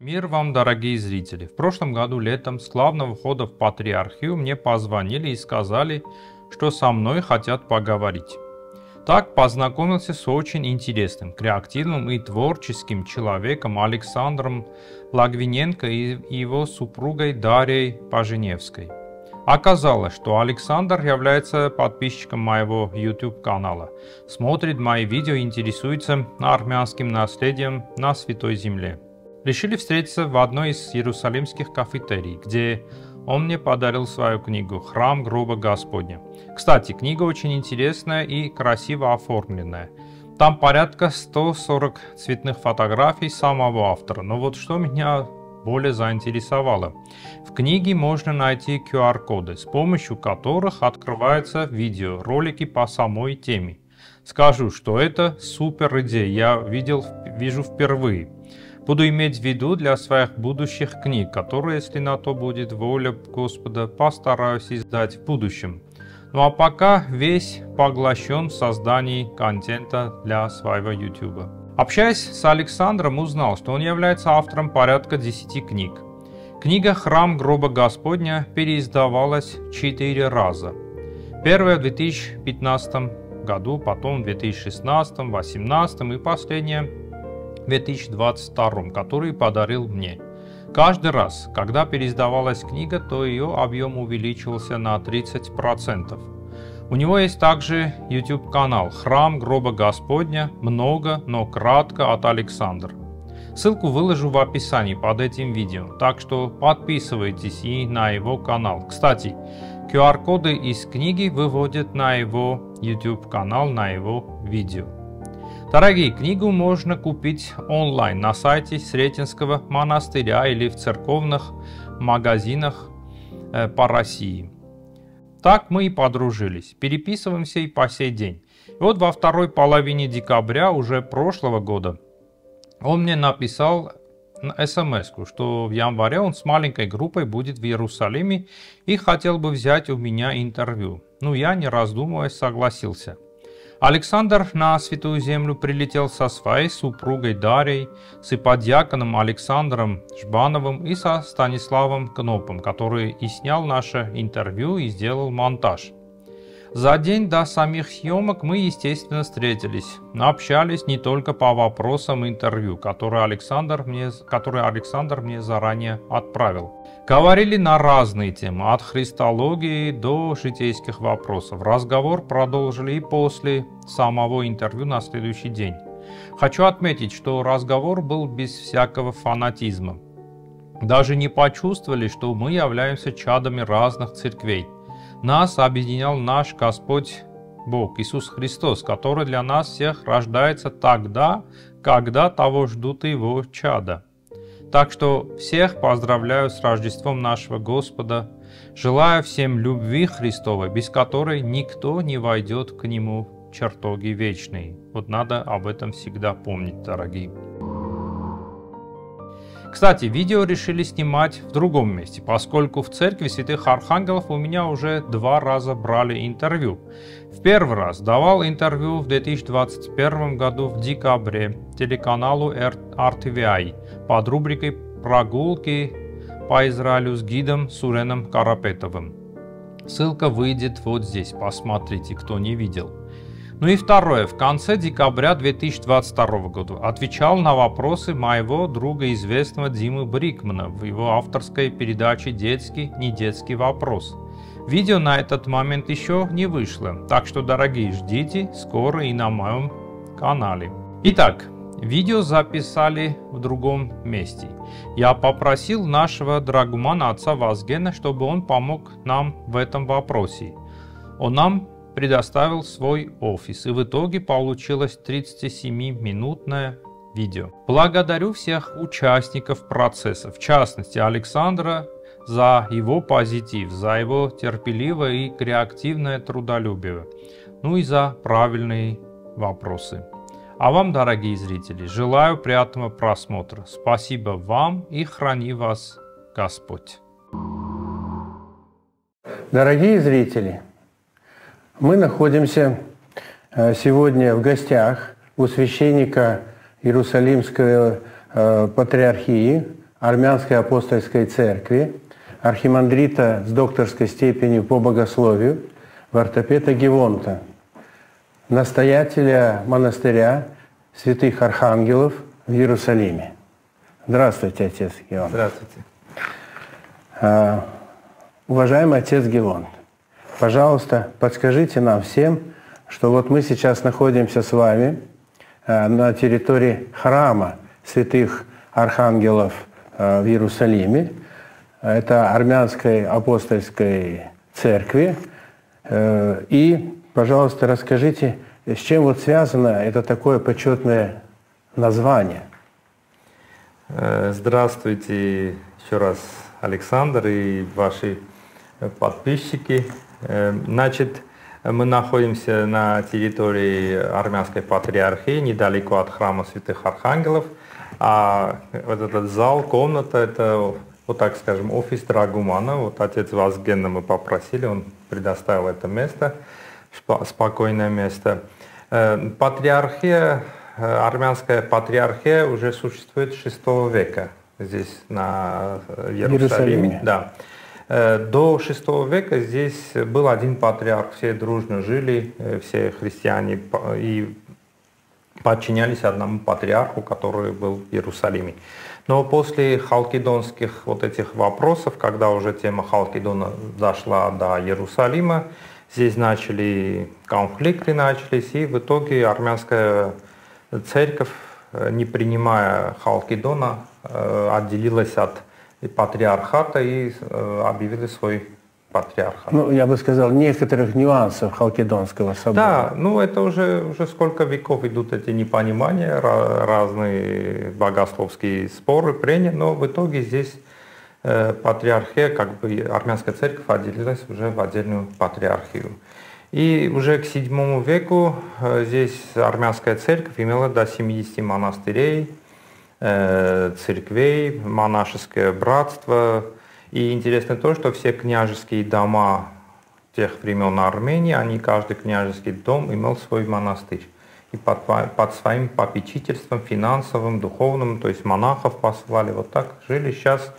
Мир вам, дорогие зрители! В прошлом году летом с главного входа в Патриархию мне позвонили и сказали, что со мной хотят поговорить. Так познакомился с очень интересным, креативным и творческим человеком Александром Лагвиненко и его супругой Дарьей Поженевской. Оказалось, что Александр является подписчиком моего YouTube канала, смотрит мои видео и интересуется армянским наследием на Святой Земле. Решили встретиться в одной из иерусалимских кафетерий, где он мне подарил свою книгу «Храм гроба Господня». Кстати, книга очень интересная и красиво оформленная. Там порядка 140 цветных фотографий самого автора. Но вот что меня более заинтересовало. В книге можно найти QR-коды, с помощью которых открываются видео, ролики по самой теме. Скажу, что это супер идея, я видел, вижу впервые. Буду иметь в виду для своих будущих книг, которые, если на то будет воля Господа, постараюсь издать в будущем. Ну а пока весь поглощен в создании контента для своего YouTube. Общаясь с Александром, узнал, что он является автором порядка 10 книг. Книга «Храм гроба Господня» переиздавалась 4 раза. Первая в 2015 году, потом в 2016, 2018 и последняя 2022, который подарил мне. Каждый раз, когда переиздавалась книга, то ее объем увеличивался на 30%. У него есть также YouTube канал «Храм гроба Господня. Много, но кратко от Александра». Ссылку выложу в описании под этим видео, так что подписывайтесь и на его канал. Кстати, QR-коды из книги выводят на его YouTube канал, на его видео. Дорогие, книгу можно купить онлайн на сайте Сретенского монастыря или в церковных магазинах э, по России. Так мы и подружились, переписываемся и по сей день. И вот во второй половине декабря уже прошлого года он мне написал смс, что в январе он с маленькой группой будет в Иерусалиме и хотел бы взять у меня интервью. Ну, я не раздумывая согласился. Александр на Святую Землю прилетел со своей супругой Дарьей, с иподьяконом Александром Жбановым и со Станиславом Кнопом, который и снял наше интервью и сделал монтаж. За день до самих съемок мы, естественно, встретились, общались не только по вопросам интервью, которые Александр мне, которые Александр мне заранее отправил. Говорили на разные темы, от христологии до житейских вопросов. Разговор продолжили и после самого интервью на следующий день. Хочу отметить, что разговор был без всякого фанатизма. Даже не почувствовали, что мы являемся чадами разных церквей. Нас объединял наш Господь Бог, Иисус Христос, который для нас всех рождается тогда, когда того ждут Его чада – так что всех поздравляю с Рождеством нашего Господа. Желаю всем любви Христовой, без которой никто не войдет к Нему в чертоги вечные. Вот надо об этом всегда помнить, дорогие. Кстати, видео решили снимать в другом месте, поскольку в церкви святых архангелов у меня уже два раза брали интервью. В первый раз давал интервью в 2021 году в декабре телеканалу RTVI под рубрикой «Прогулки по Израилю с гидом Суреном Карапетовым». Ссылка выйдет вот здесь, посмотрите, кто не видел. Ну и второе. В конце декабря 2022 года отвечал на вопросы моего друга известного Димы Брикмана в его авторской передаче «Детский, не детский вопрос». Видео на этот момент еще не вышло, так что, дорогие, ждите скоро и на моем канале. Итак, видео записали в другом месте. Я попросил нашего драгумана отца Вазгена, чтобы он помог нам в этом вопросе. Он нам предоставил свой офис, и в итоге получилось 37-минутное видео. Благодарю всех участников процесса, в частности Александра за его позитив, за его терпеливое и креативное трудолюбие, ну и за правильные вопросы. А вам, дорогие зрители, желаю приятного просмотра. Спасибо вам и храни вас Господь. Дорогие зрители, мы находимся э, сегодня в гостях у священника Иерусалимской э, патриархии Армянской апостольской церкви, архимандрита с докторской степенью по богословию Вартопета Гевонта, настоятеля монастыря святых архангелов в Иерусалиме. Здравствуйте, отец Гевон. Здравствуйте. А, уважаемый отец Гевон, пожалуйста, подскажите нам всем, что вот мы сейчас находимся с вами а, на территории храма святых архангелов а, в Иерусалиме. Это армянской апостольской церкви. Э, и, пожалуйста, расскажите, с чем вот связано это такое почетное название? Э, здравствуйте еще раз, Александр и ваши подписчики. Э, значит, мы находимся на территории армянской патриархии, недалеко от храма святых архангелов. А вот этот зал, комната, это, вот так скажем, офис Драгумана. Вот отец Вазгена мы попросили, он предоставил это место, спокойное место. Э, патриархия, э, армянская патриархия уже существует с 6 века здесь, на Иерусалиме. Иерусалиме. Да. До 6 века здесь был один патриарх, все дружно жили, все христиане и подчинялись одному патриарху, который был в Иерусалиме. Но после халкидонских вот этих вопросов, когда уже тема Халкидона дошла до Иерусалима, Здесь начали конфликты начались, и в итоге армянская церковь, э, не принимая Халкидона, э, отделилась от патриархата и э, объявила свой патриархат. Ну, я бы сказал, некоторых нюансов Халкидонского собора. Да, ну это уже, уже сколько веков идут эти непонимания, разные богословские споры, прения, но в итоге здесь Э, патриархия, как бы армянская церковь отделилась уже в отдельную патриархию. И уже к VII веку э, здесь армянская церковь имела до 70 монастырей, церквей, монашеское братство. И интересно то, что все княжеские дома тех времен Армении, они, каждый княжеский дом имел свой монастырь. И под, под своим попечительством финансовым, духовным, то есть монахов послали, вот так жили. Сейчас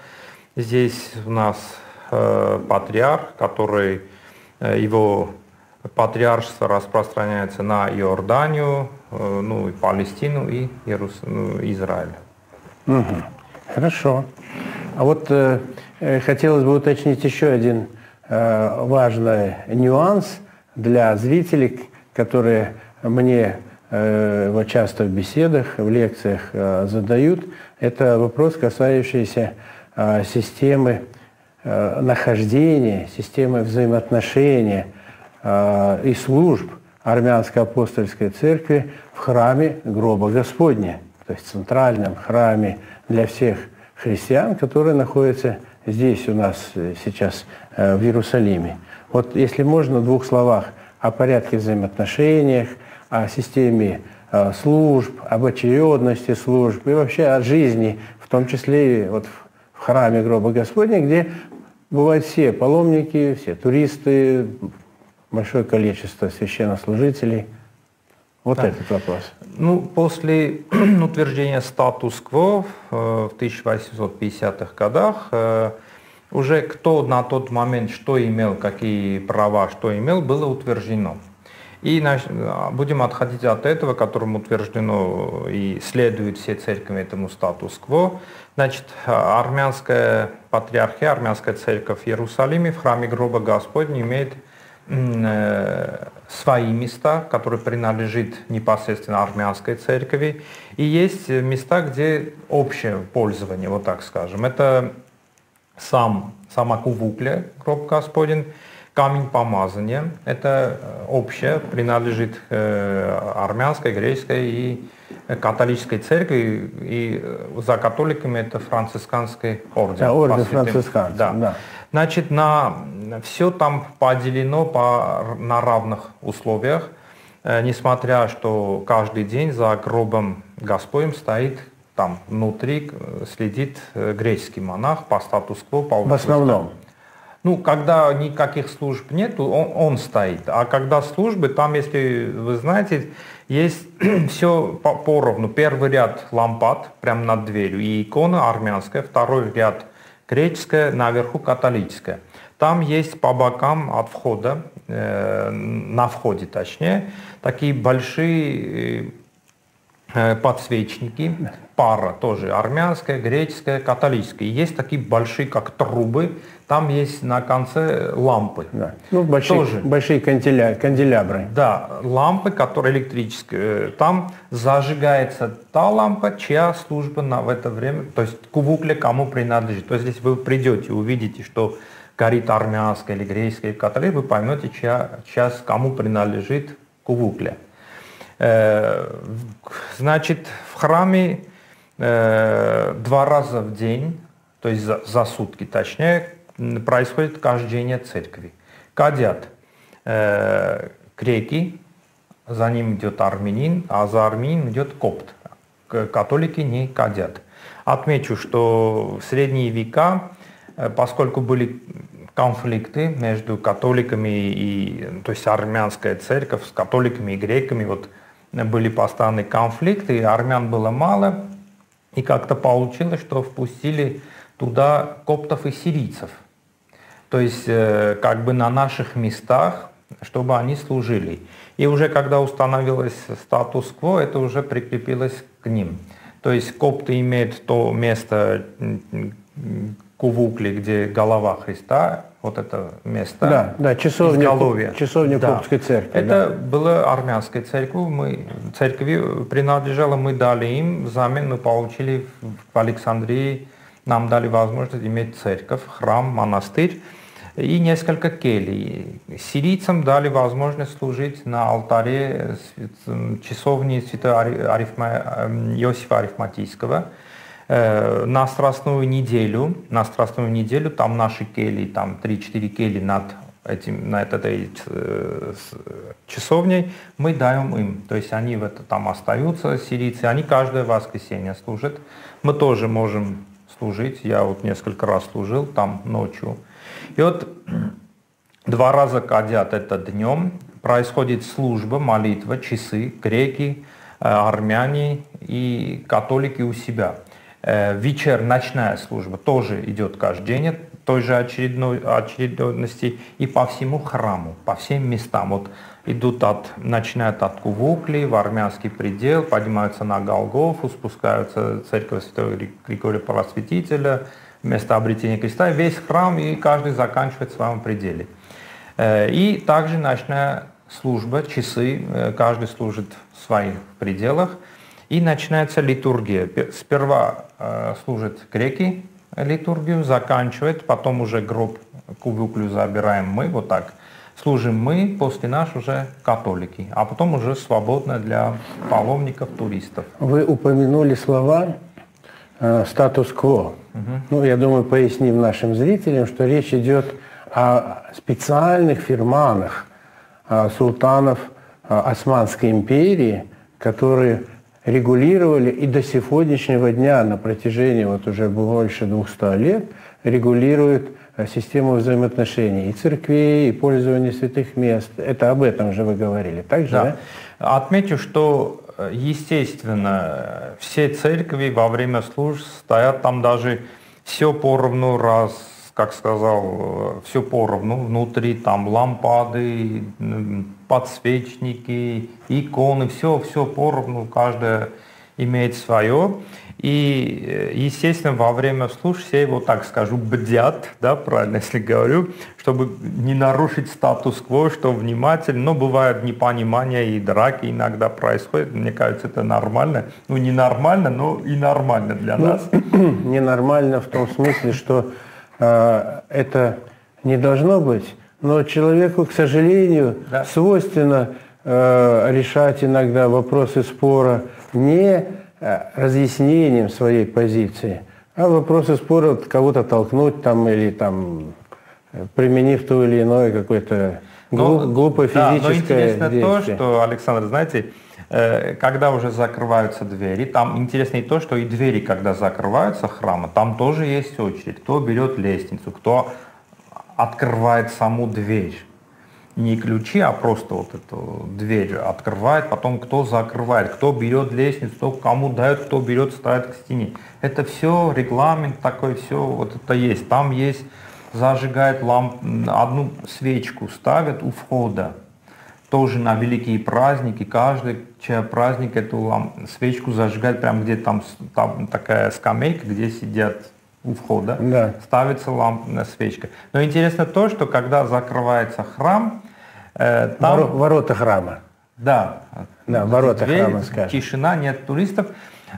Здесь у нас э, патриарх, который э, его патриаршество распространяется на Иорданию, э, ну и Палестину и Иерус... ну, Израиль. Угу. Хорошо. А вот э, э, хотелось бы уточнить еще один э, важный нюанс для зрителей, которые мне э, вот часто в беседах, в лекциях э, задают. Это вопрос, касающийся Э, системы э, нахождения, системы взаимоотношения э, и служб армянской апостольской церкви в храме гроба Господня, то есть центральном храме для всех христиан, которые находятся здесь у нас сейчас в Иерусалиме. Вот если можно в двух словах о порядке взаимоотношениях, о системе служб, об очередности служб и вообще о жизни, в том числе и вот в в храме гроба Господня, где бывают все паломники, все туристы, большое количество священнослужителей. Вот да. этот вопрос. Ну, после утверждения статус-кво э, в 1850-х годах э, уже кто на тот момент что имел, какие права, что имел, было утверждено. И будем отходить от этого, которым утверждено и следует все церкви этому статус-кво. Значит, армянская патриархия, армянская церковь в Иерусалиме в храме гроба Господня имеет э, свои места, которые принадлежат непосредственно армянской церкви, и есть места, где общее пользование, вот так скажем. Это сам, сама Кувукля, гроб Господень, Камень помазания – это э, общее, принадлежит э, армянской, греческой и католической церкви, и э, за католиками это францисканский орден. Да, орден францисканцев, да. да. Значит, на, все там поделено по, на равных условиях, несмотря, что каждый день за гробом Господем стоит там внутри, следит греческий монах по статус-кво. По в основном? Ну, когда никаких служб нет, он, он стоит. А когда службы, там, если вы знаете, есть все поровну. Первый ряд лампад прямо над дверью и икона армянская, второй ряд греческая, наверху католическая. Там есть по бокам от входа, э, на входе точнее, такие большие э, подсвечники, пара тоже армянская, греческая, католическая. И есть такие большие, как трубы, там есть на конце лампы. Да. Ну, большие, тоже. большие канделя, канделябры. Да, лампы, которые электрические. Там зажигается та лампа, чья служба на, в это время, то есть кубукле кому принадлежит. То есть если вы придете, увидите, что горит армянская или греческая католик, вы поймете, чья, сейчас кому принадлежит кувукля. Э, значит, в храме э, два раза в день, то есть за, за сутки точнее, происходит кождение церкви. Кадят э, греки, за ним идет армянин, а за армянин идет копт. Католики не кадят. Отмечу, что в средние века Э, поскольку были конфликты между католиками и, то есть армянская церковь с католиками и греками, вот были постоянные конфликты, армян было мало, и как-то получилось, что впустили туда коптов и сирийцев. То есть э, как бы на наших местах, чтобы они служили. И уже когда установилось статус-кво, это уже прикрепилось к ним. То есть копты имеют то место, Кувукле, где голова Христа, вот это место. Да, да, часовня, изголовья. часовня да. Коптской церкви. Это да. была армянская церковь, мы, церкви принадлежала, мы дали им, взамен мы получили в Александрии, нам дали возможность иметь церковь, храм, монастырь и несколько келей. Сирийцам дали возможность служить на алтаре часовни святого Арифма, Иосифа Арифматийского – Э, на Страстную неделю, на Страстную неделю там наши кели, там 3-4 кели над этим, на этой э, часовней, мы даем им. То есть они в это там остаются, сирийцы, они каждое воскресенье служат. Мы тоже можем служить, я вот несколько раз служил там ночью. И вот два раза кадят это днем, происходит служба, молитва, часы, греки, э, армяне и католики у себя – Э, вечер, ночная служба тоже идет каждый день, той же очередной, очередности и по всему храму, по всем местам. Вот идут от, начинают от Кувукли в армянский предел, поднимаются на Голгофу, спускаются в церковь Святого Григория Просветителя, место обретения креста, весь храм, и каждый заканчивает в своем пределе. Э, и также ночная служба, часы, э, каждый служит в своих пределах – и начинается литургия. Сперва э, служат греки литургию, заканчивает, потом уже гроб кубуклю забираем мы, вот так. Служим мы, после нас уже католики, а потом уже свободно для паломников, туристов. Вы упомянули слова э, статус-кво. Угу. Ну, я думаю, поясним нашим зрителям, что речь идет о специальных фирманах э, султанов э, Османской империи, которые регулировали и до сегодняшнего дня на протяжении вот уже больше 200 лет регулируют систему взаимоотношений и церквей, и пользования святых мест. Это об этом же вы говорили. Также, да. да? Отмечу, что, естественно, все церкви во время служб стоят там даже все поровну раз, как сказал, все поровну. Внутри там лампады, подсвечники, иконы, все, все поровну, каждая имеет свое. И, э, естественно, во время служб все его, так скажу, бдят, да, правильно, если говорю, чтобы не нарушить статус-кво, что внимательно, но бывает непонимание и драки иногда происходят, мне кажется, это нормально. Ну, не нормально, но и нормально для ну, нас. Ненормально в том смысле, что э, это не должно быть но человеку, к сожалению, да. свойственно э, решать иногда вопросы спора не разъяснением своей позиции, а вопросы спора кого-то толкнуть там или там применив то или иное какое-то но, глупое физическое да, но интересно действие. то, что, Александр, знаете, э, когда уже закрываются двери, там интересно и то, что и двери, когда закрываются храма, там тоже есть очередь. Кто берет лестницу, кто открывает саму дверь. Не ключи, а просто вот эту дверь открывает, потом кто закрывает, кто берет лестницу, кому дает, кто берет, ставит к стене. Это все регламент такой, все вот это есть. Там есть, зажигает ламп, одну свечку ставят у входа тоже на великие праздники, каждый праздник эту свечку зажигает прямо где там, там такая скамейка, где сидят у входа, да. ставится лампная свечка. Но интересно то, что когда закрывается храм, э, там... Воро, ворота храма. Да. Да, ворота дверь, храма, скажем. Тишина, нет туристов.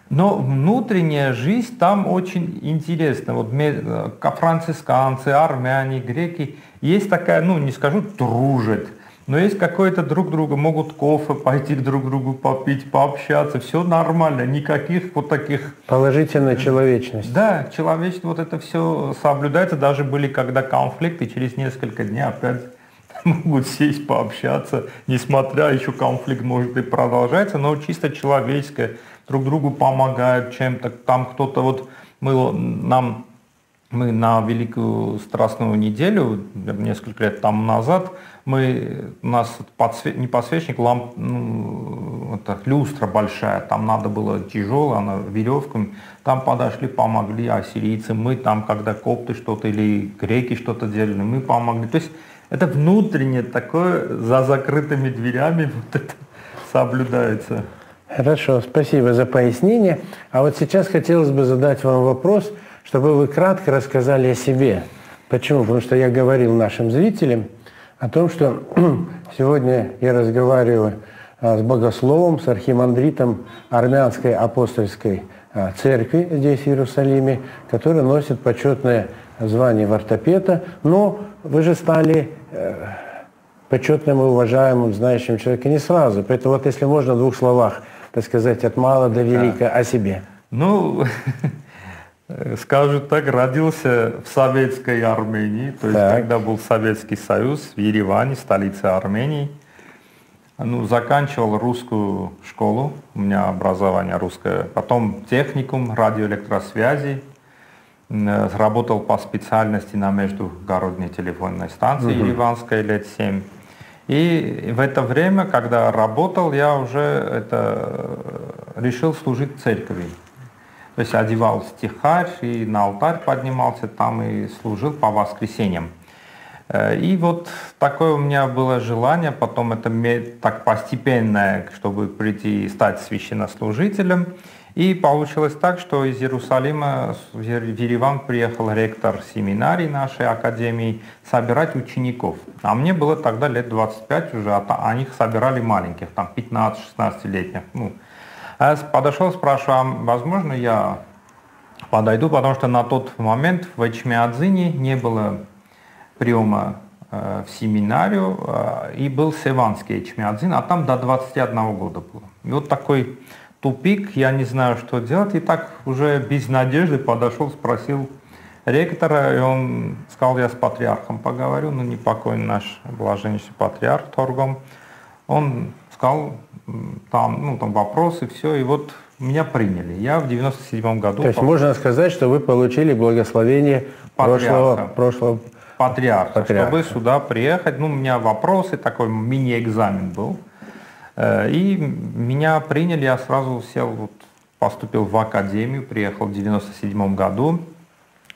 Но внутренняя жизнь там очень интересна. Вот э, францисканцы, армяне, греки, есть такая, ну не скажу, дружат, но есть какое-то друг друга, могут кофе пойти друг другу попить, пообщаться, все нормально, никаких вот таких... Положительная человечность. Да, человечность, вот это все соблюдается, даже были когда конфликты, через несколько дней опять могут сесть, пообщаться, несмотря еще конфликт может и продолжается, но чисто человеческое, друг другу помогают чем-то, там кто-то вот, мы, нам, мы на Великую Страстную неделю, несколько лет там назад, мы, у нас подсвет, не подсвечник, ламп, ну, это люстра большая, там надо было тяжело, она веревками, там подошли, помогли ассирийцы, мы там, когда копты что-то или греки что-то делали, мы помогли. То есть это внутреннее такое, за закрытыми дверями вот это соблюдается. Хорошо, спасибо за пояснение. А вот сейчас хотелось бы задать вам вопрос, чтобы вы кратко рассказали о себе. Почему? Потому что я говорил нашим зрителям, о том, что сегодня я разговариваю а, с богословом, с архимандритом армянской апостольской а, церкви здесь, в Иерусалиме, который носит почетное звание вартопета, но вы же стали э, почетным и уважаемым, знающим человеком не сразу. Поэтому вот если можно в двух словах, так сказать, от мала до велика да. о себе. Ну, скажу так, родился в советской Армении, то есть так. когда был Советский Союз в Ереване, столице Армении. Ну, заканчивал русскую школу, у меня образование русское, потом техникум радиоэлектросвязи, э, работал по специальности на междугородной телефонной станции угу. Ереванской лет 7. И в это время, когда работал, я уже это, э, решил служить церкви. То есть одевал стихарь и на алтарь поднимался там и служил по воскресеньям. Э, и вот такое у меня было желание, потом это так постепенное, чтобы прийти и стать священнослужителем. И получилось так, что из Иерусалима в Ереван приехал ректор семинарии нашей академии собирать учеников. А мне было тогда лет 25 уже, а они их собирали маленьких, там 15-16-летних. Ну, а подошел, спрашиваю, а возможно я подойду, потому что на тот момент в Эчмиадзине не было приема э, в семинарию, э, и был Севанский Эчмиадзин, а там до 21 года было. И вот такой тупик, я не знаю, что делать, и так уже без надежды подошел, спросил ректора, и он сказал, я с патриархом поговорю, ну, непокойный наш блаженнейший патриарх Торгом. Он сказал, там, ну, там вопросы, все, и вот меня приняли. Я в 97 году... То есть попал... можно сказать, что вы получили благословение прошлого, прошлого патриарха, патриарха, чтобы сюда приехать. Ну, у меня вопросы, такой мини-экзамен был. Э, и меня приняли, я сразу сел, вот, поступил в академию, приехал в 97 году,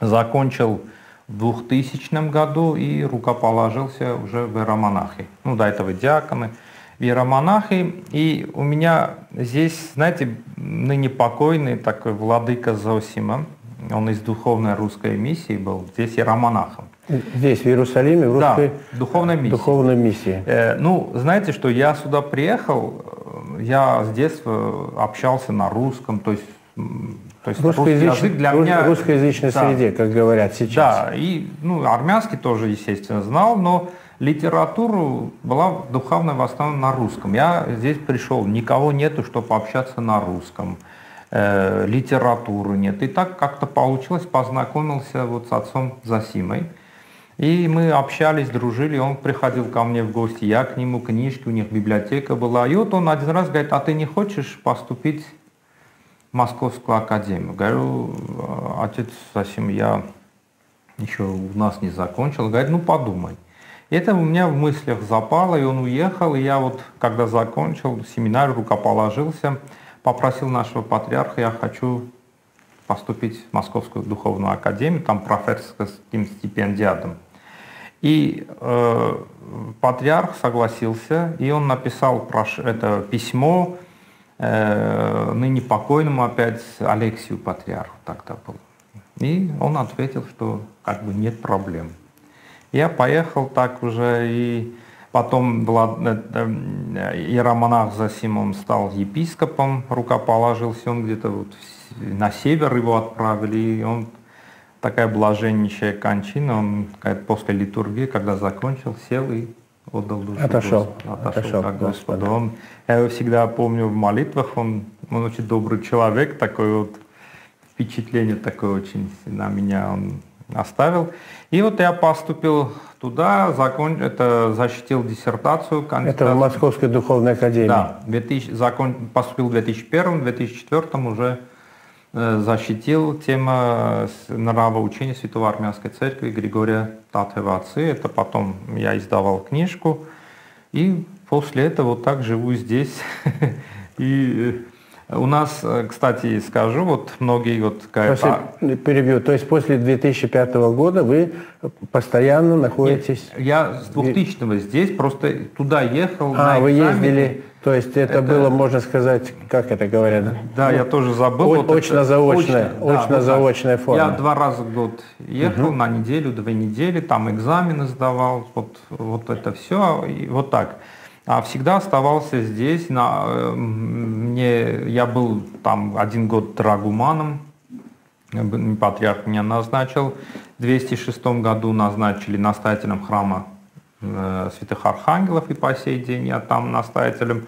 закончил в 2000 году и рукоположился уже в иеромонахи. Ну, до этого диаконы иеромонахи. И у меня здесь, знаете, ныне покойный такой владыка Зосима, он из духовной русской миссии был, здесь иеромонахом. Здесь, в Иерусалиме, в русской да, духовной миссии. Духовной миссии. Э, ну, знаете, что я сюда приехал, я с детства общался на русском, то есть то есть русскоязычный, язык для меня... русскоязычной да, среде, как говорят сейчас. Да, и ну, армянский тоже, естественно, знал, но литературу была духовная в основном на русском. Я здесь пришел, никого нету, чтобы общаться на русском. Э, литературы нет. И так как-то получилось, познакомился вот с отцом Засимой. И мы общались, дружили, он приходил ко мне в гости, я к нему, книжки, у них библиотека была. И вот он один раз говорит, а ты не хочешь поступить в Московскую академию? Говорю, отец Засим, я еще у нас не закончил, говорит, ну подумай. Это у меня в мыслях запало, и он уехал, и я вот, когда закончил семинар, рукоположился, попросил нашего патриарха, я хочу поступить в Московскую духовную академию, там профессорским стипендиатом. И э, патриарх согласился, и он написал прош... это письмо э, ныне покойному опять Алексию патриарху тогда был. И он ответил, что как бы нет проблем. Я поехал так уже, и потом была, э, э, иеромонах Засимом стал епископом, рукоположился, он где-то вот на север его отправили, и он такая блаженнейшая кончина, он после литургии, когда закончил, сел и отдал душу Отошел. Господу. Отошел, Отошел к Господу. Господу. Он, я его всегда помню в молитвах, он, он очень добрый человек, такой вот впечатление такое очень на меня он оставил. И вот я поступил туда, закон... это защитил диссертацию. Это в Московской духовной академии? Да, 2000, закон... поступил в 2001-2004 уже э, защитил тема нравоучения Святого Армянской Церкви Григория Татевацы. Это потом я издавал книжку. И после этого вот так живу здесь. И э, у нас, э, кстати, скажу, вот многие вот... После, перебью, то есть после 2005 года вы постоянно находитесь... Нет, я с 2000-го здесь, просто туда ехал А, вы ездили, то есть это, это было, можно сказать, как это говорят? Да, ну, я тоже забыл. О, вот очно-заочная, очно-заочная да, форма. Я два раза в год ехал, угу. на неделю, две недели, там экзамены сдавал, вот, вот это все, и вот так а всегда оставался здесь. На, э, мне, я был там один год драгуманом, патриарх меня назначил. В 206 году назначили настоятелем храма э, святых архангелов и по сей день я там настоятелем.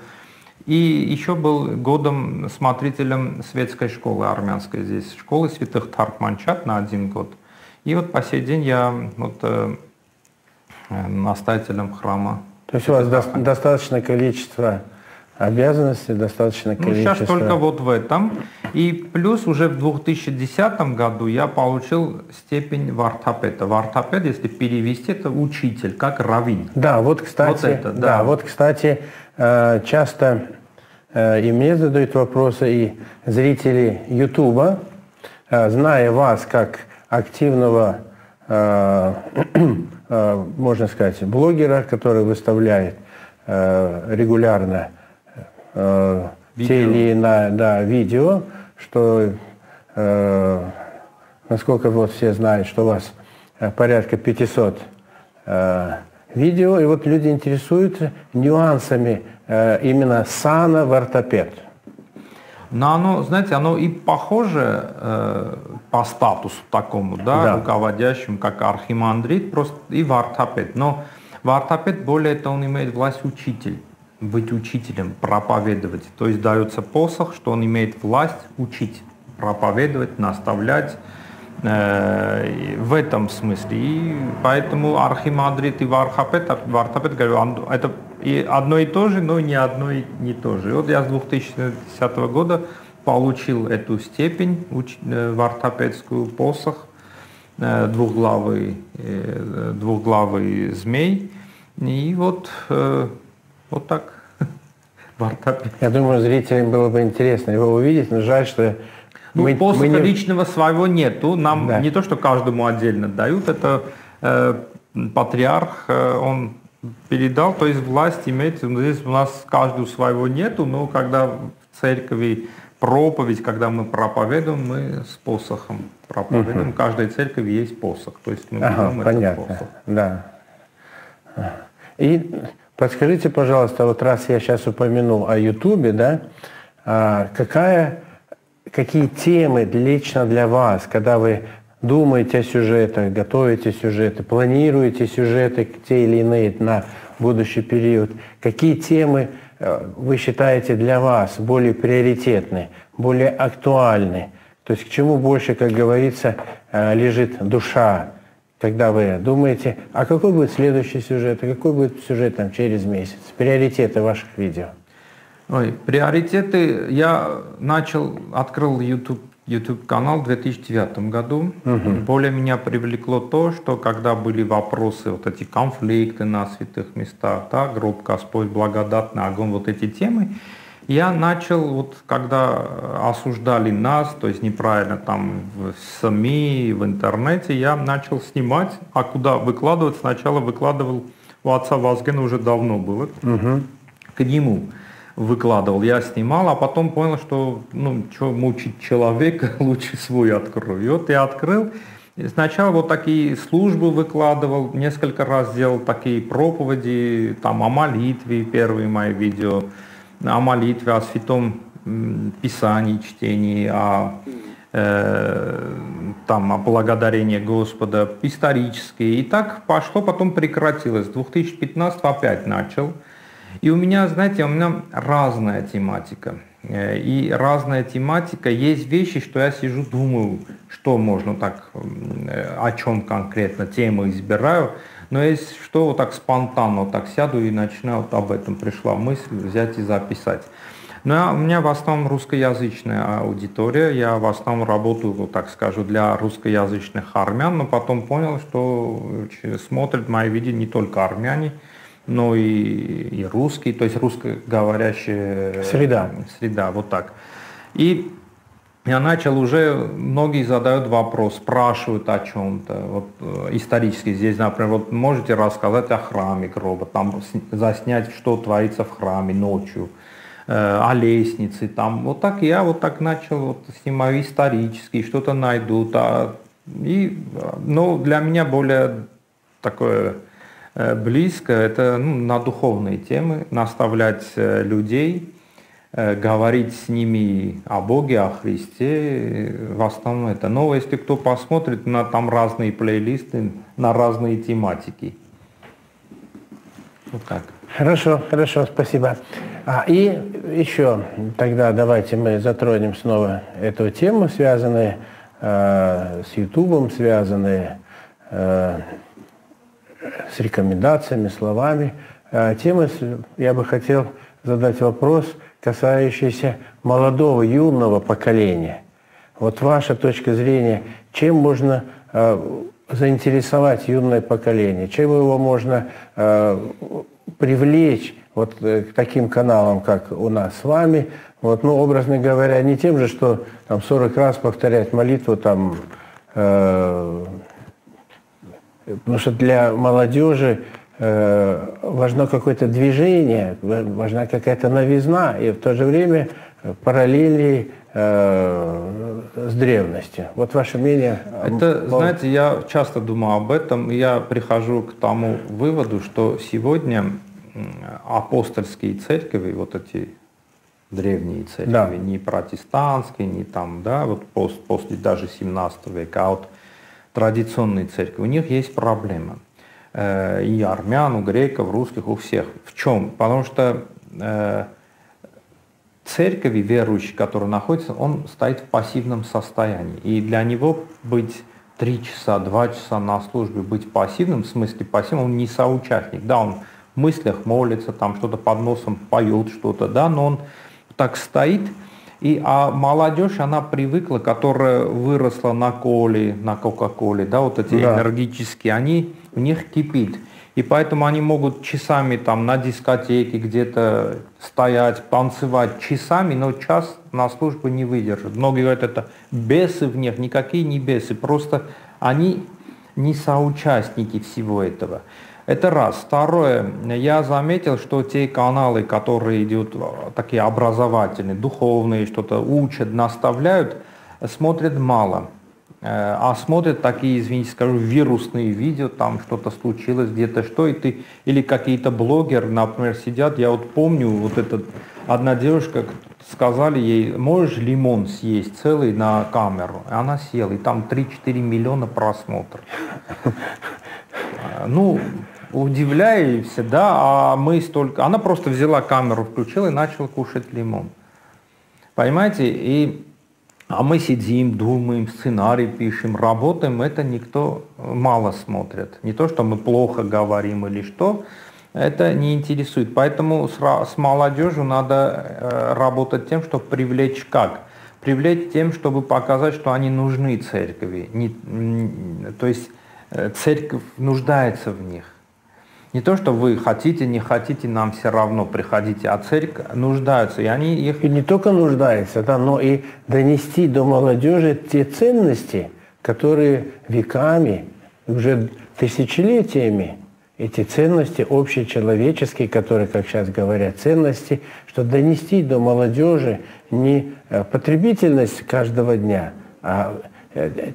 И еще был годом смотрителем светской школы армянской здесь, школы святых Таркманчат на один год. И вот по сей день я вот, э, настоятелем храма то есть у вас до, достаточное количество обязанностей, достаточное ну, количество... Сейчас только вот в этом. И плюс уже в 2010 году я получил степень вартапета. Вартапет, если перевести, это учитель, как раввин. Да, вот, кстати, вот это, да. да, вот, кстати э, часто э, и мне задают вопросы, и зрители Ютуба, э, зная вас как активного можно сказать, блогера, который выставляет э, регулярно э, те или иные да, видео, что, насколько вот все знают, что у вас порядка 500 видео, и вот люди интересуются нюансами именно сана в ортопед. Но оно, знаете, оно и похоже э, по статусу такому, да, да, руководящему, как архимандрит, просто и вартапет. Но вартапет, более того, он имеет власть учитель, быть учителем, проповедовать. То есть дается посох, что он имеет власть учить, проповедовать, наставлять, в этом смысле. И поэтому архимандрит и вартапет, вартапет, говорю, это и одно и то же, но не одно и не то же. И вот я с 2010 года получил эту степень э, в ортопедскую посох, э, двухглавый, э, двухглавый змей. И вот, вот так в ортопед. Я думаю, зрителям было бы интересно его увидеть, но жаль, что ну, мы, посоха мы не... личного своего нету. Нам да. не то, что каждому отдельно дают, это э, патриарх, э, он передал, то есть власть иметь, здесь у нас каждого своего нету, но когда в церкви проповедь, когда мы проповедуем, мы с посохом проповедуем. Угу. В каждой церкви есть посох, то есть мы ага, берем понятно. этот посох. Да. И подскажите, пожалуйста, вот раз я сейчас упомянул о Ютубе, да, а какая, какие темы лично для вас, когда вы думаете о сюжетах, готовите сюжеты, планируете сюжеты те или иные на будущий период, какие темы э, вы считаете для вас более приоритетны, более актуальны? То есть к чему больше, как говорится, э, лежит душа, когда вы думаете, а какой будет следующий сюжет, а какой будет сюжет там через месяц? Приоритеты ваших видео. Ой, приоритеты. Я начал, открыл YouTube YouTube канал в 2009 году. Угу. Более меня привлекло то, что когда были вопросы, вот эти конфликты на святых местах, да, гроб Господь, благодатный огонь, вот эти темы, я начал, вот когда осуждали нас, то есть неправильно там в СМИ, в интернете, я начал снимать, а куда выкладывать, сначала выкладывал у отца Вазгена уже давно было, угу. к нему выкладывал, я снимал, а потом понял, что, ну, что мучить человека, лучше свой открою. И вот я открыл, Сначала вот такие службы выкладывал, несколько раз делал такие проповеди, там о молитве, первые мои видео, о молитве, о святом писании, чтении, о, э, там, о благодарении Господа, исторические. И так пошло, потом прекратилось. С 2015 опять начал. И у меня, знаете, у меня разная тематика. Э, и разная тематика. Есть вещи, что я сижу, думаю, что можно так, э, о чем конкретно тему избираю. Но есть что вот так спонтанно вот так сяду и начинаю вот об этом пришла мысль взять и записать. Но я, у меня в основном русскоязычная аудитория, я в основном работаю, вот так скажу, для русскоязычных армян, но потом понял, что смотрят мои видео не только армяне, но и, и русские, то есть русскоговорящая среда. Среда, вот так. И я начал уже, многие задают вопрос, спрашивают о чем-то, вот, э, исторически здесь, например, вот можете рассказать о храме гроба, там заснять, что творится в храме ночью, э, о лестнице, там, вот так я вот так начал, вот снимаю исторически, что-то найду, а, и, ну, для меня более такое Э, близко, это ну, на духовные темы, наставлять э, людей, э, говорить с ними о Боге, о Христе, в основном это. Но если кто посмотрит, на там разные плейлисты на разные тематики. Вот так. Хорошо, хорошо, спасибо. А, и еще тогда давайте мы затронем снова эту тему, связанную э, с Ютубом, связанную э, с рекомендациями, словами. А темы я бы хотел задать вопрос, касающийся молодого, юного поколения. Вот ваша точка зрения, чем можно э, заинтересовать юное поколение, чем его можно э, привлечь вот э, к таким каналам, как у нас с вами, вот, ну, образно говоря, не тем же, что там 40 раз повторять молитву там э, Потому что для молодежи э, важно какое-то движение, важна какая-то новизна, и в то же время параллели э, с древностью. Вот ваше мнение? Это, знаете, я часто думаю об этом, и я прихожу к тому выводу, что сегодня апостольские церкви, вот эти древние церкви, да. не протестантские, не там, да, вот пост, после даже 17 века, а вот традиционной церкви, у них есть проблема. Э, и армян, у греков, русских, у всех. В чем? Потому что э, церковь, верующий, который находится, он стоит в пассивном состоянии. И для него быть три часа, два часа на службе, быть пассивным, в смысле пассивным, он не соучастник. Да, он в мыслях молится, там что-то под носом поет что-то, да, но он так стоит, и, а молодежь, она привыкла, которая выросла на коле, на кока-коле, да, вот эти да. энергические, они, в них кипит. И поэтому они могут часами там на дискотеке где-то стоять, танцевать часами, но час на службу не выдержат. Многие говорят, это бесы в них, никакие не бесы, просто они не соучастники всего этого. Это раз. Второе, я заметил, что те каналы, которые идут э, такие образовательные, духовные, что-то учат, наставляют, смотрят мало. Э, а смотрят такие, извините, скажу, вирусные видео, там что-то случилось, где-то что, и ты, или какие-то блогеры, например, сидят, я вот помню, вот эта одна девушка, сказали ей, можешь лимон съесть целый на камеру, и она съела, и там 3-4 миллиона просмотров. Ну, удивляемся, да, а мы столько... Она просто взяла камеру, включила и начала кушать лимон. Понимаете? И... А мы сидим, думаем, сценарий пишем, работаем, это никто мало смотрит. Не то, что мы плохо говорим или что, это не интересует. Поэтому с, молодежью надо э, работать тем, чтобы привлечь как? привлечь тем, чтобы показать, что они нужны церкви. Не, то есть э, церковь нуждается в них. Не то, что вы хотите, не хотите, нам все равно приходите, а церковь нуждается, и они их... И не только нуждается, да, но и донести до молодежи те ценности, которые веками, уже тысячелетиями, эти ценности общечеловеческие, которые, как сейчас говорят, ценности, что донести до молодежи не э, потребительность каждого дня, а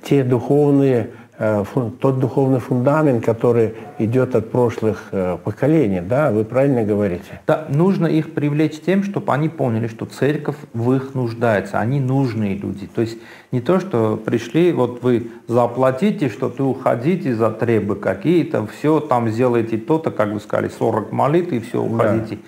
те духовные Э, тот духовный фундамент, который идет от прошлых э, поколений, да, вы правильно говорите? Да, нужно их привлечь тем, чтобы они поняли, что церковь в их нуждается, они нужные люди. То есть не то, что пришли, вот вы заплатите, что ты уходите за требы какие-то, все там сделаете то-то, как вы сказали, 40 молитв и все, уходите. Да.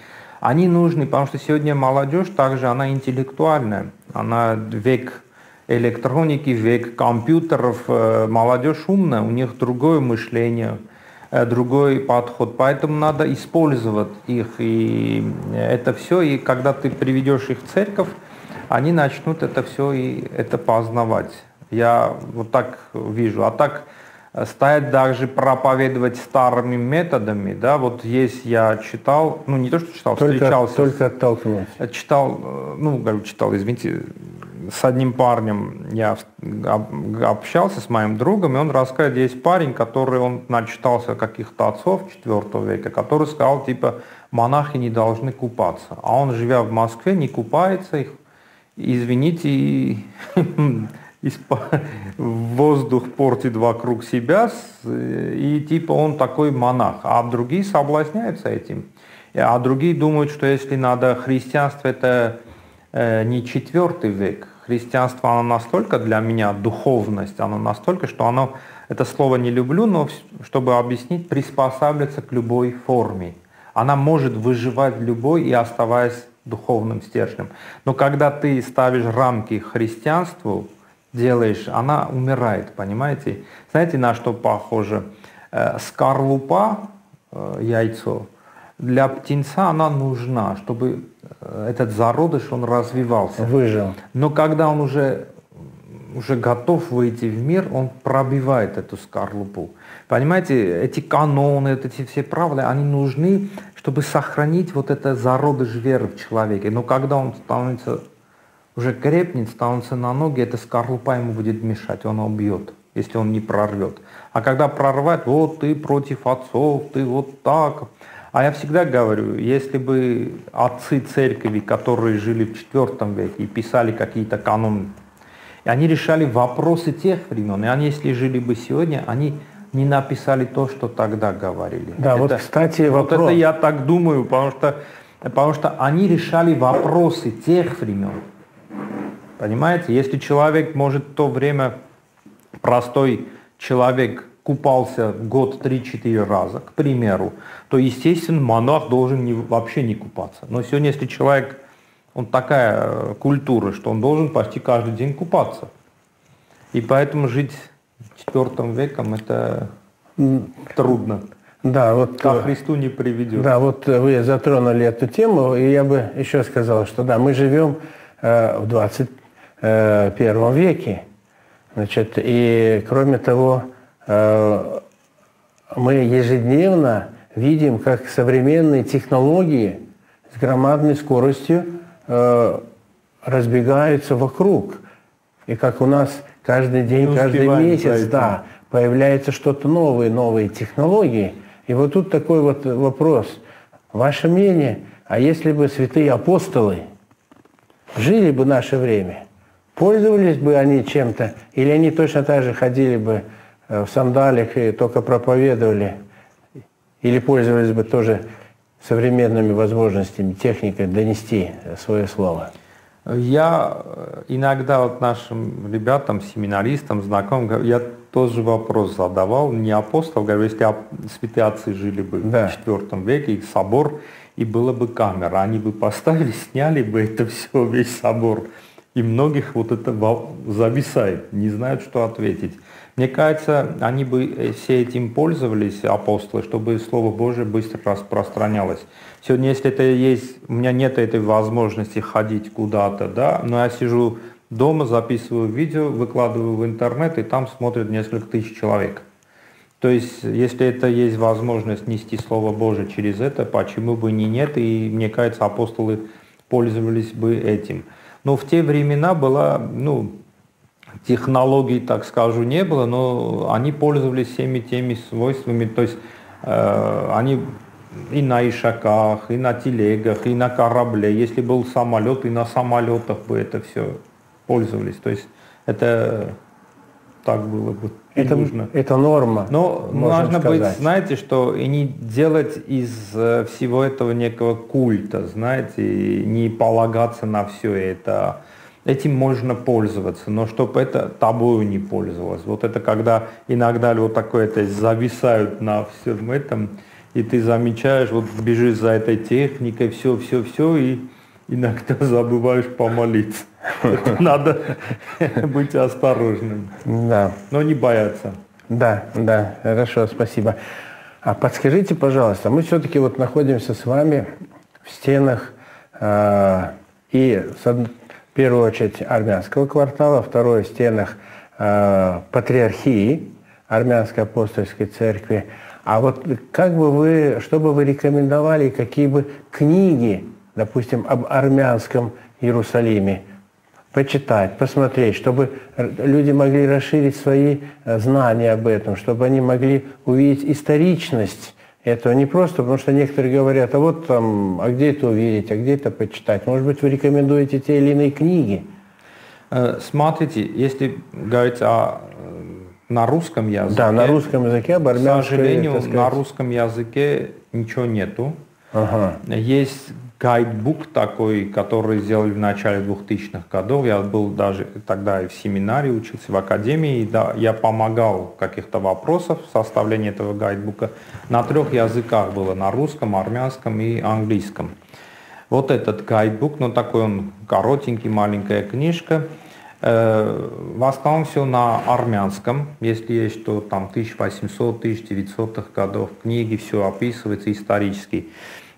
Они нужны, потому что сегодня молодежь также, она интеллектуальная, она век электроники, век компьютеров, э, молодежь умная, у них другое мышление, э, другой подход, поэтому надо использовать их, и это все, и когда ты приведешь их в церковь, они начнут это все и это познавать. Я вот так вижу. А так э, стоять даже проповедовать старыми методами, да, вот есть я читал, ну не то, что читал, только, встречался. Только оттолкнулся. Читал, ну, говорю, читал, извините, с одним парнем я общался с моим другом, и он рассказывает, есть парень, который, он начитался каких-то отцов 4 века, который сказал, типа, монахи не должны купаться. А он, живя в Москве, не купается, их, извините, и воздух портит вокруг себя, и типа он такой монах. А другие соблазняются этим. А другие думают, что если надо христианство, это э, не четвертый век, христианство, оно настолько для меня, духовность, оно настолько, что оно, это слово не люблю, но чтобы объяснить, приспосабливается к любой форме. Она может выживать любой и оставаясь духовным стержнем. Но когда ты ставишь рамки христианству, делаешь, она умирает, понимаете? Знаете, на что похоже? Э, скорлупа, э, яйцо, для птенца она нужна, чтобы э, этот зародыш, он развивался. Выжил. Но когда он уже, уже готов выйти в мир, он пробивает эту скорлупу. Понимаете, эти каноны, эти все правила, они нужны, чтобы сохранить вот это зародыш веры в человеке. Но когда он становится, уже крепнет, становится на ноги, эта скорлупа ему будет мешать, он убьет если он не прорвет. А когда прорвать, вот ты против отцов, ты вот так, а я всегда говорю, если бы отцы церкви, которые жили в IV веке и писали какие-то каноны, и они решали вопросы тех времен, и они, если жили бы сегодня, они не написали то, что тогда говорили. Да, это, вот, кстати, вопрос. Вот это я так думаю, потому что, потому что они решали вопросы тех времен. Понимаете, если человек может в то время, простой человек, купался год 3-4 раза, к примеру, то, естественно, монах должен не, вообще не купаться. Но сегодня, если человек, он такая э, культура, что он должен почти каждый день купаться. И поэтому жить четвертым веком это трудно. Да, вот ко э, Христу не приведет. Да, вот вы затронули эту тему, и я бы еще сказал, что да, мы живем э, в 21 веке, значит, и кроме того, Э, мы ежедневно видим, как современные технологии с громадной скоростью э, разбегаются вокруг. И как у нас каждый день, каждый месяц, да, появляется что-то новое, новые технологии. И вот тут такой вот вопрос. Ваше мнение, а если бы святые апостолы жили бы наше время, пользовались бы они чем-то, или они точно так же ходили бы Э, в сандалиях и только проповедовали, или пользовались бы тоже современными возможностями, техникой донести свое слово? Я э, иногда вот нашим ребятам, семинаристам, знакомым, я тоже вопрос задавал, не апостол, говорю, если святые отцы жили бы да. в IV веке, их собор, и была бы камера, они бы поставили, сняли бы это все, весь собор. И многих вот это зависает, не знают, что ответить. Мне кажется, они бы э, все этим пользовались, апостолы, чтобы Слово Божие быстро распространялось. Сегодня, если это есть, у меня нет этой возможности ходить куда-то, да, но я сижу дома записываю видео, выкладываю в интернет, и там смотрят несколько тысяч человек. То есть, если это есть возможность нести Слово Божие через это, почему бы не нет? И мне кажется, апостолы пользовались бы этим. Но в те времена была, ну, технологий, так скажу, не было, но они пользовались всеми теми свойствами, то есть э, они и на ишаках, и на телегах, и на корабле, если был самолет, и на самолетах бы это все пользовались. То есть это так было бы это, нужно. Это норма. Но нужно быть, знаете, что и не делать из э, всего этого некого культа, знаете, и не полагаться на все это. Этим можно пользоваться, но чтобы это тобою не пользовалось. Вот это когда иногда вот такое это зависают на всем этом, и ты замечаешь, вот бежишь за этой техникой, все, все, все, и иногда забываешь помолиться. Надо быть осторожным. Да. Но не бояться. Да, да, хорошо, спасибо. А подскажите, пожалуйста, мы все-таки вот находимся с вами в стенах э, и в первую очередь армянского квартала, второе в стенах э, патриархии армянской апостольской церкви. А вот как бы вы, что бы вы рекомендовали, какие бы книги, допустим, об армянском Иерусалиме почитать, посмотреть, чтобы люди могли расширить свои э, знания об этом, чтобы они могли увидеть историчность этого. Не просто, потому что некоторые говорят, а вот там, а где это увидеть, а где это почитать. Может быть, вы рекомендуете те или иные книги? Э, смотрите, если говорить о э, на русском языке. Да, на русском языке, об армянской, К сожалению, на русском языке ничего нету. Ага. Есть гайдбук такой, который сделали в начале 2000-х годов. Я был даже тогда и в семинаре, учился в академии, и да, я помогал каких-то вопросах в составлении этого гайдбука. На трех языках было, на русском, армянском и английском. Вот этот гайдбук, ну такой он коротенький, маленькая книжка. Э, в основном все на армянском, если есть, то там 1800-1900 годов книги, все описывается исторически.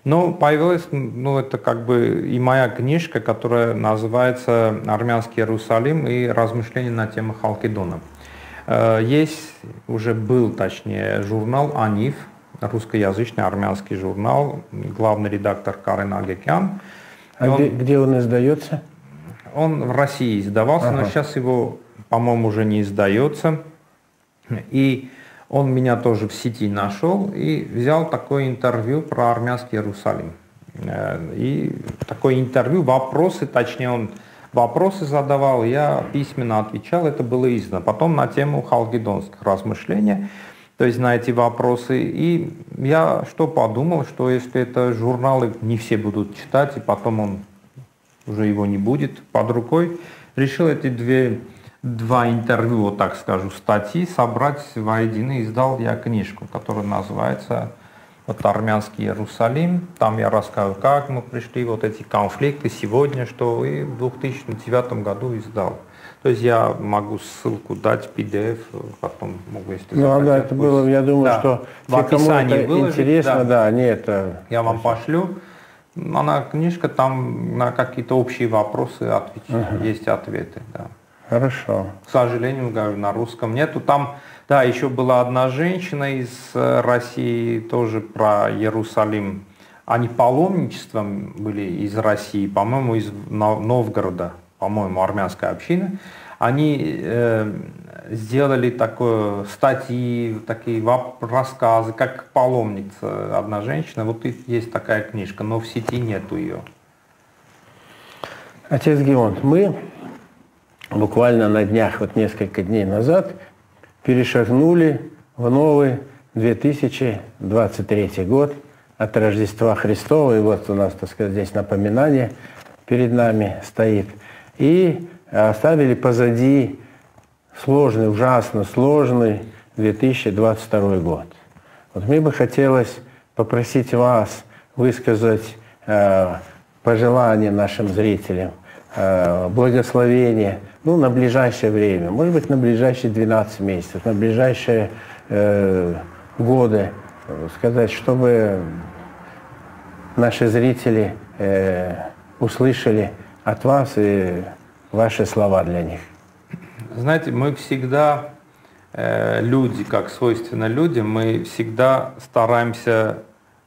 Но появилась, ну, это как бы и моя книжка, которая называется «Армянский Иерусалим и размышления на тему Халкидона». Э, есть, уже был, точнее, журнал «Аниф», русскоязычный армянский журнал, главный редактор Карен Агекян. А он, где, где он издается? Он в России издавался, ага. но сейчас его, по-моему, уже не издается. И он меня тоже в сети нашел и взял такое интервью про армянский Иерусалим. Э, и такое интервью, вопросы, точнее он вопросы задавал, я письменно отвечал, это было издано. Потом на тему халгидонских размышлений, то есть на эти вопросы. И я что подумал, что если это журналы не все будут читать, и потом он уже его не будет под рукой, решил эти две два интервью, вот так скажу, статьи собрать воедино. Издал я книжку, которая называется вот «Армянский Иерусалим». Там я рассказываю, как мы пришли, вот эти конфликты сегодня, что и в 2009 году издал. То есть я могу ссылку дать, PDF, потом могу, если Ну, да, это было, я думаю, да. что в те, кому это выложить, интересно, да, да, они это... Я вам пошлю. Она книжка, там на какие-то общие вопросы ответ... uh-huh. есть ответы, да. Хорошо. К сожалению, говорю, на русском нету. Там, да, еще была одна женщина из э, России, тоже про Иерусалим. Они паломничеством были из России, по-моему, из Новгорода, по-моему, армянская община. Они э, сделали такое статьи, такие рассказы, как паломница одна женщина. Вот есть такая книжка, но в сети нету ее. Отец Геон, мы буквально на днях, вот несколько дней назад, перешагнули в новый 2023 год от Рождества Христова. И вот у нас, так сказать, здесь напоминание перед нами стоит. И оставили позади сложный, ужасно сложный 2022 год. Вот мне бы хотелось попросить вас высказать э, пожелания нашим зрителям, э, благословения ну, на ближайшее время, может быть, на ближайшие 12 месяцев, на ближайшие э, годы, сказать, чтобы наши зрители э, услышали от вас и ваши слова для них? Знаете, мы всегда, э, люди, как свойственно людям, мы всегда стараемся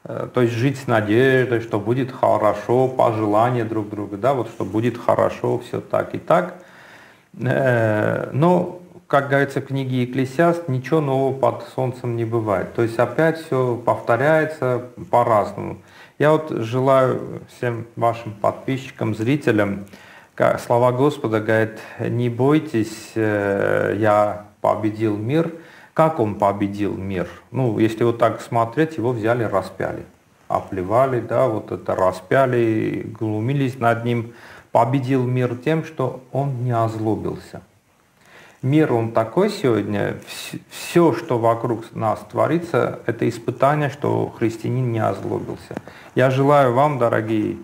э, то есть жить с надеждой, что будет хорошо, пожелания друг друга, да, вот что будет хорошо, все так и так. Э, но, как говорится в книге Екклесиаст, ничего нового под солнцем не бывает. То есть опять все повторяется по-разному. Я вот желаю всем вашим подписчикам, зрителям, как слова Господа говорят, не бойтесь, э, я победил мир. Как он победил мир? Ну, если вот так смотреть, его взяли, распяли. Оплевали, да, вот это распяли, глумились над ним. Победил мир тем, что он не озлобился. Мир, он такой сегодня, все, что вокруг нас творится, это испытание, что христианин не озлобился. Я желаю вам, дорогие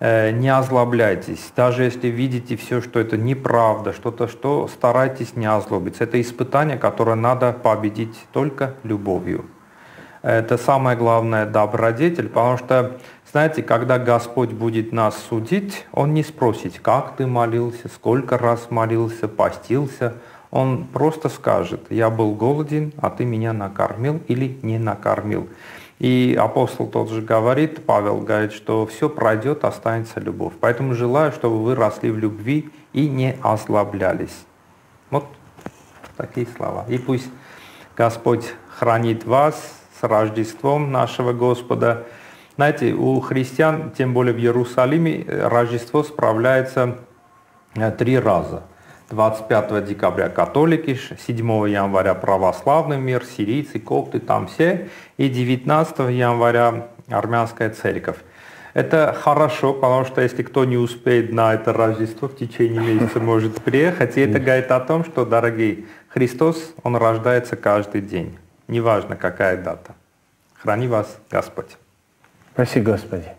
Э, не озлобляйтесь. Даже если видите все, что это неправда, что-то, что старайтесь не озлобиться. Это испытание, которое надо победить только любовью. Это самое главное добродетель, потому что, знаете, когда Господь будет нас судить, Он не спросит, как ты молился, сколько раз молился, постился. Он просто скажет, я был голоден, а ты меня накормил или не накормил. И апостол тот же говорит, Павел говорит, что все пройдет, останется любовь. Поэтому желаю, чтобы вы росли в любви и не ослаблялись. Вот такие слова. И пусть Господь хранит вас с Рождеством нашего Господа. Знаете, у христиан, тем более в Иерусалиме, Рождество справляется э, три раза – 25 декабря католики, 7 января православный мир, сирийцы, копты, там все, и 19 января армянская церковь. Это хорошо, потому что если кто не успеет на это Рождество в течение месяца может приехать, и это говорит о том, что, дорогие, Христос, Он рождается каждый день, неважно какая дата. Храни вас Господь. Спасибо, Господи.